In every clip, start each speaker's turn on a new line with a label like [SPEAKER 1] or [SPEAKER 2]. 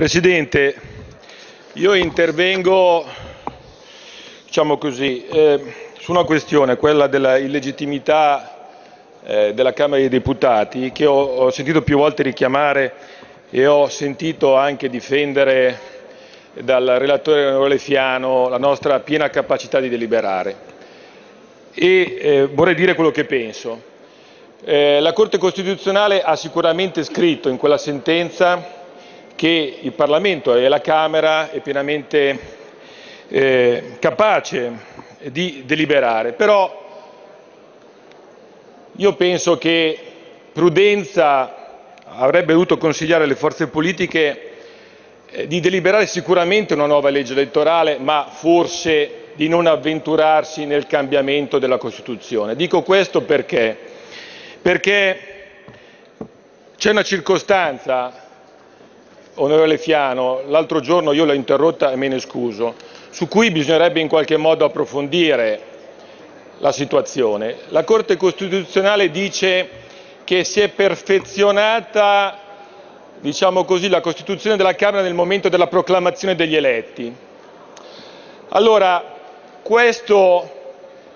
[SPEAKER 1] Presidente, io intervengo diciamo così, eh, su una questione, quella della illegittimità eh, della Camera dei Deputati, che ho, ho sentito più volte richiamare e ho sentito anche difendere dal relatore onorevole Fiano la nostra piena capacità di deliberare. E eh, vorrei dire quello che penso. Eh, la Corte Costituzionale ha sicuramente scritto in quella sentenza che il Parlamento e la Camera è pienamente eh, capace di deliberare, però io penso che prudenza avrebbe dovuto consigliare alle forze politiche eh, di deliberare sicuramente una nuova legge elettorale, ma forse di non avventurarsi nel cambiamento della Costituzione. Dico questo perché? Perché c'è una circostanza onorevole Fiano, l'altro giorno io l'ho interrotta e me ne scuso, su cui bisognerebbe in qualche modo approfondire la situazione. La Corte Costituzionale dice che si è perfezionata diciamo così, la Costituzione della Camera nel momento della proclamazione degli eletti. Allora, questo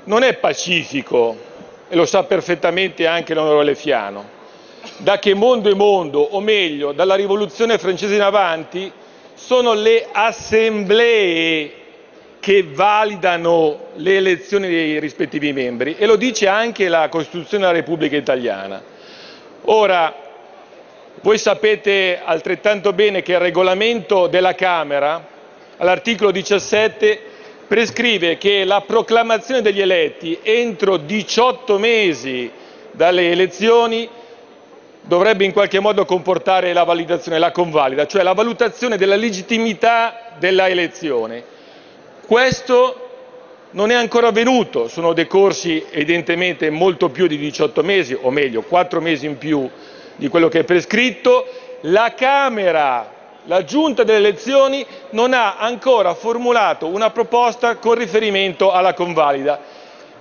[SPEAKER 1] non è pacifico e lo sa perfettamente anche l'onorevole Fiano da che mondo è mondo, o meglio, dalla rivoluzione francese in avanti, sono le assemblee che validano le elezioni dei rispettivi membri e lo dice anche la Costituzione della Repubblica Italiana. Ora, voi sapete altrettanto bene che il regolamento della Camera, all'articolo 17, prescrive che la proclamazione degli eletti entro 18 mesi dalle elezioni dovrebbe in qualche modo comportare la validazione, la convalida, cioè la valutazione della legittimità della elezione. Questo non è ancora avvenuto, sono decorsi evidentemente molto più di 18 mesi, o meglio 4 mesi in più di quello che è prescritto. La Camera, la Giunta delle elezioni non ha ancora formulato una proposta con riferimento alla convalida.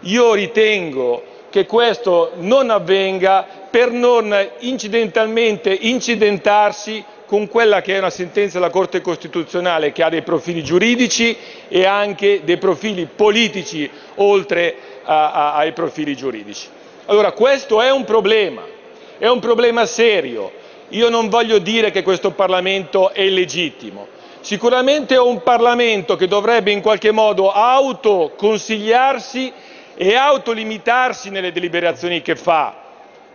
[SPEAKER 1] Io ritengo che questo non avvenga per non incidentalmente incidentarsi con quella che è una sentenza della Corte Costituzionale che ha dei profili giuridici e anche dei profili politici oltre a, a, ai profili giuridici. Allora questo è un problema, è un problema serio. Io non voglio dire che questo Parlamento è illegittimo, sicuramente è un Parlamento che dovrebbe in qualche modo autoconsigliarsi e autolimitarsi nelle deliberazioni che fa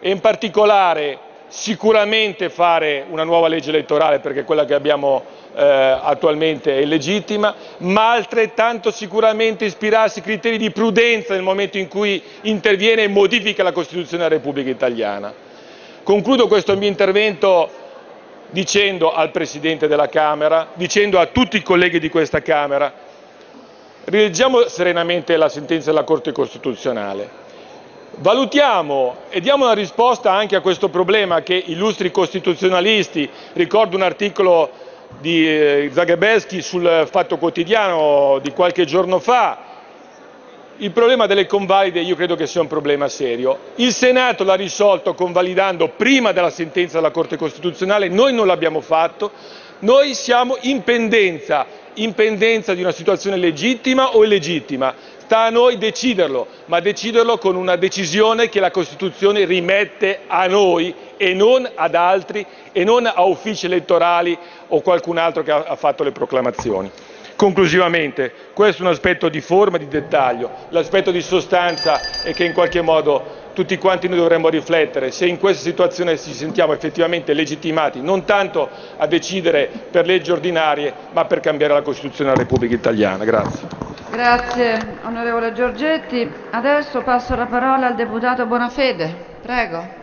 [SPEAKER 1] e in particolare sicuramente fare una nuova legge elettorale perché quella che abbiamo eh, attualmente è illegittima, ma altrettanto sicuramente ispirarsi a criteri di prudenza nel momento in cui interviene e modifica la Costituzione della Repubblica Italiana. Concludo questo mio intervento dicendo al Presidente della Camera, dicendo a tutti i colleghi di questa Camera rileggiamo serenamente la sentenza della Corte Costituzionale. Valutiamo e diamo una risposta anche a questo problema che illustri costituzionalisti, ricordo un articolo di eh, Zagrebelsky sul Fatto Quotidiano di qualche giorno fa, il problema delle convalide io credo che sia un problema serio. Il Senato l'ha risolto convalidando prima della sentenza della Corte Costituzionale, noi non l'abbiamo fatto, noi siamo in pendenza in pendenza di una situazione legittima o illegittima. Sta a noi deciderlo, ma deciderlo con una decisione che la Costituzione rimette a noi e non ad altri e non a uffici elettorali o qualcun altro che ha fatto le proclamazioni. Conclusivamente, questo è un aspetto di forma, di dettaglio, l'aspetto di sostanza è che in qualche modo tutti quanti noi dovremmo riflettere se in questa situazione ci sentiamo effettivamente legittimati non tanto a decidere per leggi ordinarie ma per cambiare la Costituzione della Repubblica Italiana. Grazie.
[SPEAKER 2] Grazie onorevole Giorgetti. Adesso passo la parola al deputato Bonafede. Prego.